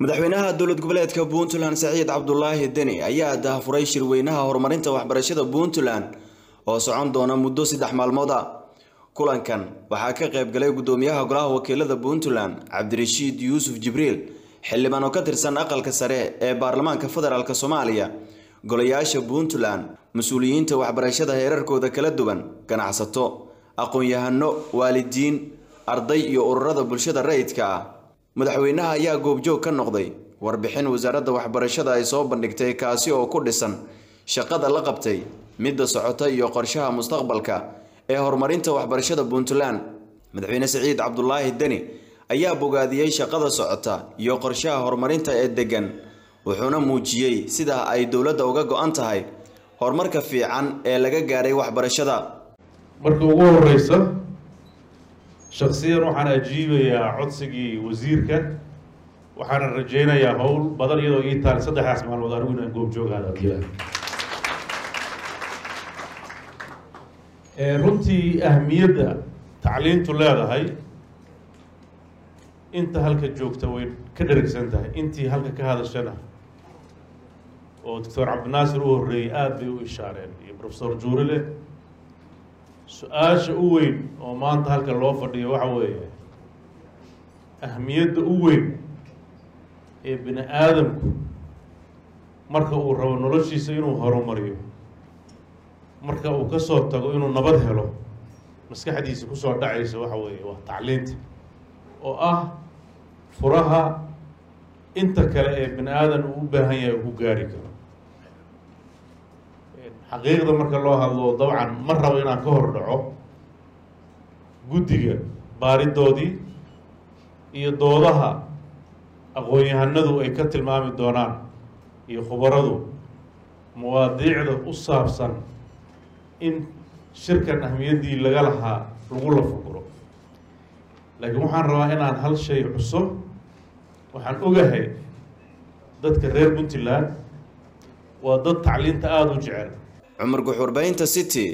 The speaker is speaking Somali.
madaxweynaha dowlad goboleedka puntland saciid cabdulaahi deni ayaa daahfuray shirweynaha horumarinta waxbarashada puntland oo socon doona muddo saddex maalmood a kulankan waxaa ka qayb galay gudoomiyaha golaha wakiilada puntland cabdirashiid yuusuf jibriil xildhibaan oo ka tirsan aqalka sare ee baarlamaanka federaalk soomaaliya golayaasha puntland mas'uuliyiinta waxbarashada heerarkooda kala duwan ganacsato aqoon-yahano waalidiin arday iyo ururada bulshada rayidka ah madaxweynaha ayaa goobjoog ka noqday warbixin wasaaradda waxbarashada ay soo bandhigtay kaasi oo ku dhisan shaqada la qabtay midda socota iyo qorshaha mustaqbalka ee horumarinta waxbarashada puntland. Madaxweyne siciid cabdulaahi deni ayaa bogaadiyey shaqada socota iyo qorshaha horumarinta ee degan wuxuuna muujiyey sida ay dowladda uga go-an tahay horumarka fiican ee laga gaaray waxbarashada. Marka ugu horeysa shaksiyan waxaan ajiibayaa codsigii wasiirka waxaana rajaynayaa howl badan iyadoo ii taal saddexdaas maalmood anigu inaan goobjoogaada runtii ahmiyadda tacliintu leedahay inta halka joogta way ka dherigsan tahay intii halka ka hadashana oo doctor cabdinaasir u horreeyey aada bay u ishaareen. Iyo profesor juurile su'aasha u weyn oo maanta halka loo fadhiyo waxa weeye ahmiyadda u weyn ee bini aadamku marka uu rabo noloshiisa inuu horumariyo marka uu ka soo tago inuu nabad helo maskaxdiisa ku soo dhacaysa waxa weeye waa tacliinta oo ah furaha inta kale ee bini aadan uu u baahan yahay uu ku gaari karo xaqiiqda marka loo hadlo dabcan ma rabo inaan ka hor dhaco. Guddiga baaridoodii iyo doodaha aqoon-yahanadu ay ka tilmaami doonaan iyo khubaradu mawaadiicda u saabsan in shirkan ahmiyaddii laga lahaa lagu la fukuro laakiin waxaan rabaa inaan hal shay xuso waxaan ogahay dadka reer puntland waa dad tacliinta aada u jecel cumar guxurbaynta city